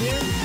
you.